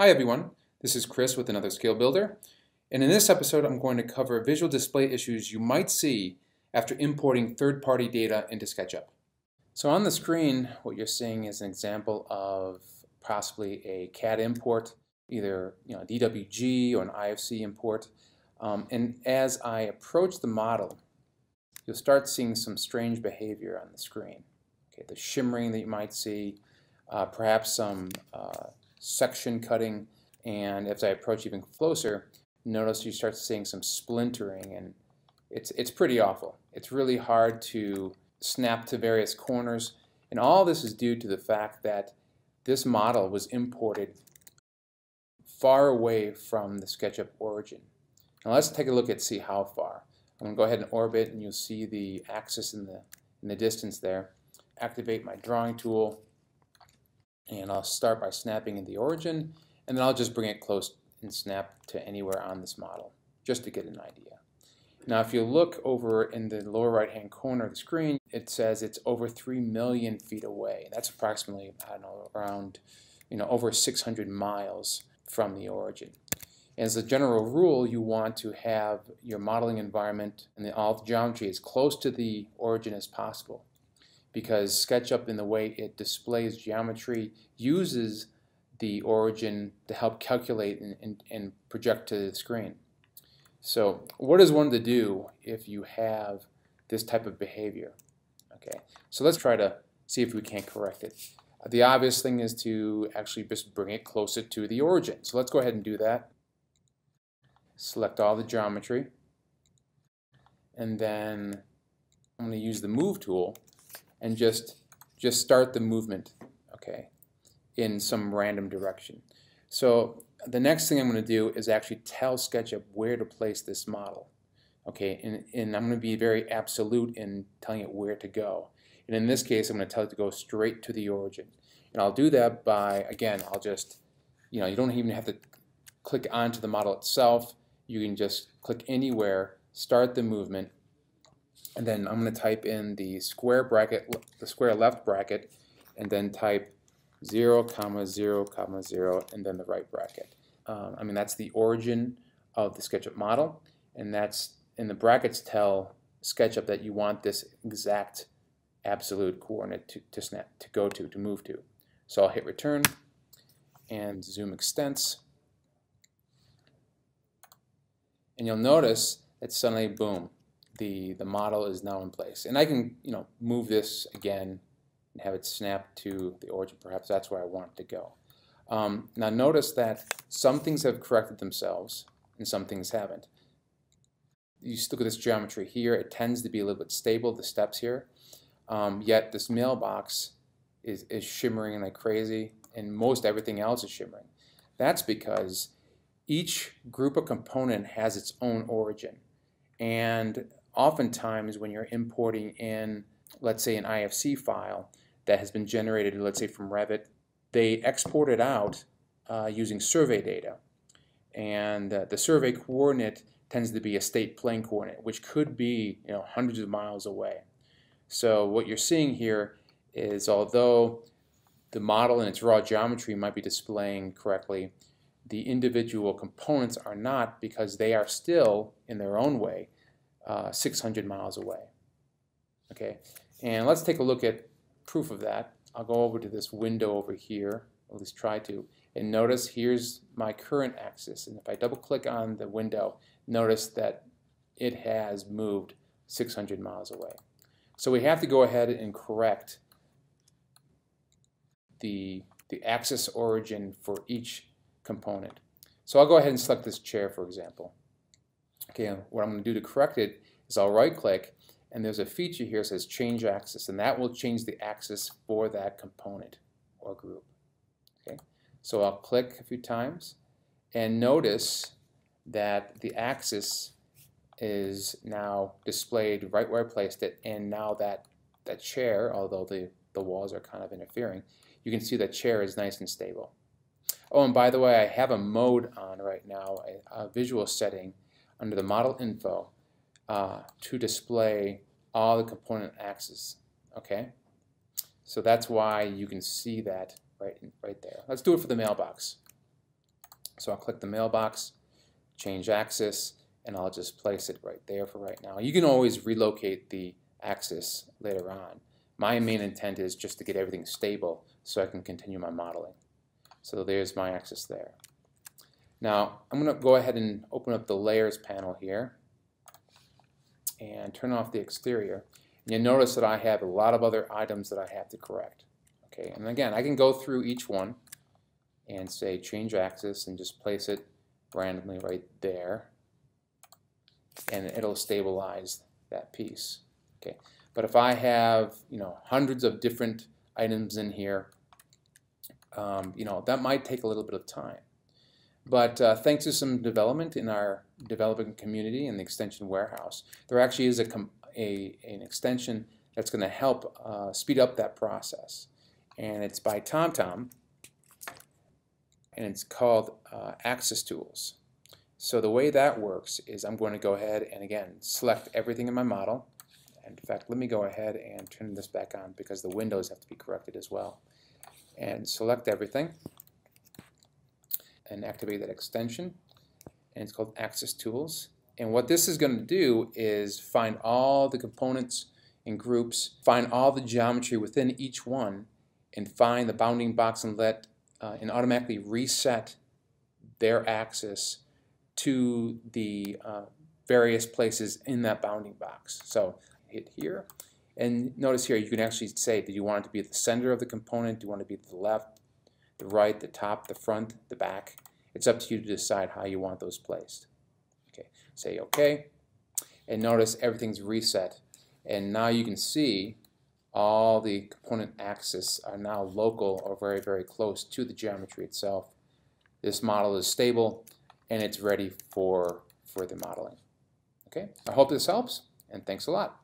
Hi everyone, this is Chris with another Skill Builder, and in this episode I'm going to cover visual display issues you might see after importing third-party data into SketchUp. So on the screen what you're seeing is an example of possibly a CAD import, either you know, a DWG or an IFC import, um, and as I approach the model you'll start seeing some strange behavior on the screen. Okay, the shimmering that you might see, uh, perhaps some uh, section cutting, and as I approach even closer, notice you start seeing some splintering, and it's, it's pretty awful. It's really hard to snap to various corners, and all this is due to the fact that this model was imported far away from the SketchUp origin. Now let's take a look at see how far. I'm going to go ahead and orbit, and you'll see the axis in the, in the distance there. Activate my drawing tool, and I'll start by snapping in the origin and then I'll just bring it close and snap to anywhere on this model just to get an idea. Now if you look over in the lower right hand corner of the screen it says it's over 3 million feet away. That's approximately I don't know around you know over 600 miles from the origin. As a general rule, you want to have your modeling environment and the, all the geometry as close to the origin as possible because SketchUp in the way it displays geometry uses the origin to help calculate and, and, and, project to the screen. So what is one to do if you have this type of behavior? Okay, so let's try to see if we can't correct it. The obvious thing is to actually just bring it closer to the origin. So let's go ahead and do that. Select all the geometry. And then I'm going to use the Move tool and just just start the movement, okay, in some random direction. So the next thing I'm going to do is actually tell SketchUp where to place this model. Okay, and, and I'm going to be very absolute in telling it where to go. And in this case, I'm going to tell it to go straight to the origin. And I'll do that by, again, I'll just, you know, you don't even have to click onto the model itself. You can just click anywhere, start the movement, and then I'm going to type in the square bracket, the square left bracket, and then type 0, comma 0, comma 0, and then the right bracket. Um, I mean, that's the origin of the SketchUp model, and that's, and the brackets tell SketchUp that you want this exact absolute coordinate to, to snap, to go to, to move to. So I'll hit return and zoom extents. And you'll notice that suddenly, boom, the, the model is now in place. And I can, you know, move this again and have it snap to the origin. Perhaps that's where I want it to go. Um, now notice that some things have corrected themselves and some things haven't. You look at this geometry here, it tends to be a little bit stable, the steps here. Um, yet this mailbox is, is shimmering like crazy and most everything else is shimmering. That's because each group of component has its own origin. And oftentimes when you're importing in, let's say, an IFC file that has been generated, let's say, from Revit, they export it out uh, using survey data. And uh, the survey coordinate tends to be a state plane coordinate, which could be you know, hundreds of miles away. So what you're seeing here is although the model and its raw geometry might be displaying correctly, the individual components are not because they are still, in their own way, uh, 600 miles away. Okay, and let's take a look at proof of that. I'll go over to this window over here, at least try to, and notice here's my current axis. And if I double click on the window, notice that it has moved 600 miles away. So we have to go ahead and correct the, the axis origin for each component. So I'll go ahead and select this chair, for example. Okay, what I'm going to do to correct it is I'll right click and there's a feature here that says change axis and that will change the axis for that component or group. Okay, so I'll click a few times and notice that the axis is now displayed right where I placed it and now that that chair, although the, the walls are kind of interfering, you can see that chair is nice and stable. Oh, and by the way, I have a mode on right now, a, a visual setting under the model info uh, to display all the component axes. Okay, so that's why you can see that right right there. Let's do it for the mailbox. So I'll click the mailbox, change axis, and I'll just place it right there for right now. You can always relocate the axis later on. My main intent is just to get everything stable so I can continue my modeling. So there's my axis there. Now I'm going to go ahead and open up the layers panel here and turn off the exterior. And you'll notice that I have a lot of other items that I have to correct. Okay, and again, I can go through each one and say change axis and just place it randomly right there and it'll stabilize that piece. Okay, but if I have you know hundreds of different items in here, um, you know that might take a little bit of time. But uh, thanks to some development in our developing community and the extension warehouse, there actually is a, a an extension that's going to help uh, speed up that process. And it's by ThomThom, and it's called uh, Axis Tools. So the way that works is I'm going to go ahead and again select everything in my model. And in fact, let me go ahead and turn this back on because the windows have to be corrected as well. And select everything and activate that extension. And it's called Axis Tools. And what this is going to do is find all the components and groups, find all the geometry within each one, and find the bounding box and let uh, and automatically reset their axis to the uh, various places in that bounding box. So hit here, and notice here you can actually say, do you want it to be at the center of the component? Do you want it to be to the left, the right, the top, the front, the back? It's up to you to decide how you want those placed. Okay, say OK, and notice everything's reset. And now you can see all the component axes are now local or very, very close to the geometry itself. This model is stable and it's ready for further modeling. Okay, I hope this helps, and thanks a lot.